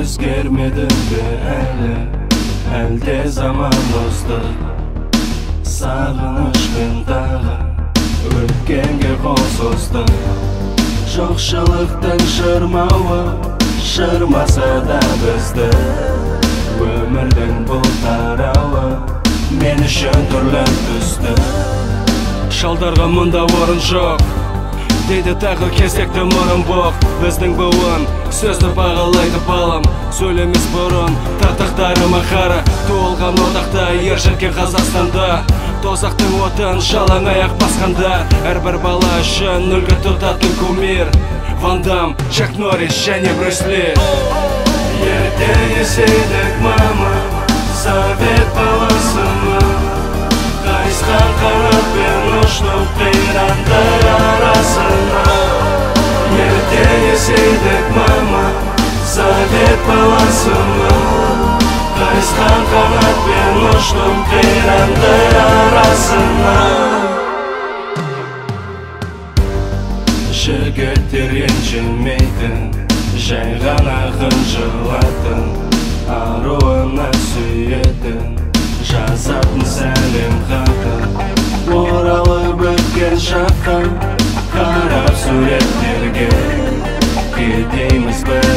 Vazgeçmedim de hele әлде заман озды сағынышпен тағы өткенге қол созды жоқшылықтың шырмауы шырмаса да бізді өмірдің бұл тарауы мен үшін түрлі түсті шалдарға мұнда орын жоқ дейді тағы кезекті мұрын боқ. Біздің буын сөзді бағалайды балам. Сөйлемес бұрын тартақтары махара. Туылған одақта ер жеткен қазақстанда. Тозақтың отын жалаң аяқ басқанда. Әрбір бала үшін үлгі тұтатын кумир. Ван дам чак норрис және брюс ли. Ерте есейдік мама. Совет баласымын. Қайысқан қанатпен ұштым баласымын қайысқан қанатпен ұштым қирандар арасына жігіттер ренжімейтін жай ғана қынжылатын аруына сүйетін жазатын сәлем хатын оралып өткен шаққа қарап суреттерге кетейміз бірақ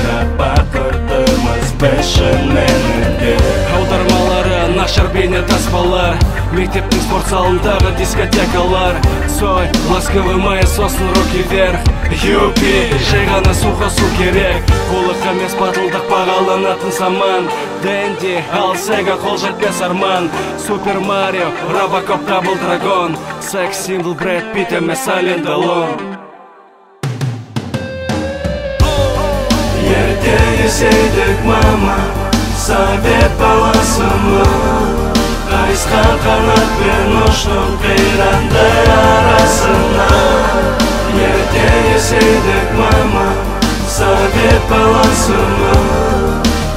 аудармалары нашар бейне таспалар мектептің спорт залындағы дискотекалар. Сой ласковый май сосын руки вверх. Юпи жай ғана суға су керек. Қулық емес батылдық бағаланатын заман. Дэнди ал сега қол жетпес арман. Супер марио робокоп дабл драгон. Секс символ брэд питт емес ален делон ерте есейдік мама совет баласымын қайысқан қанатпен ұштым қирандар арасына ерте есейдік мама совет баласымын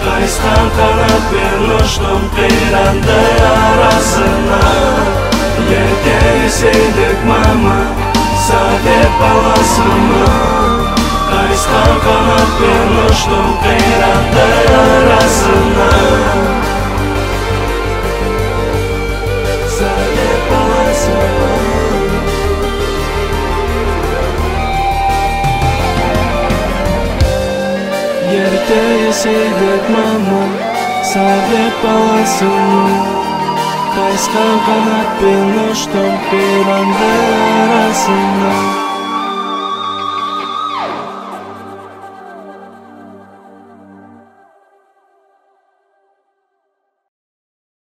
қайысқан қанатпен ұштым қирандар арасына ерте есейдік мама совет баласымын қайысқан қанатпен ștumpera de rasână Să ne pasă Ierte se de mamă Să ne pasă Pesca ganat pe nu ștumpera de rasână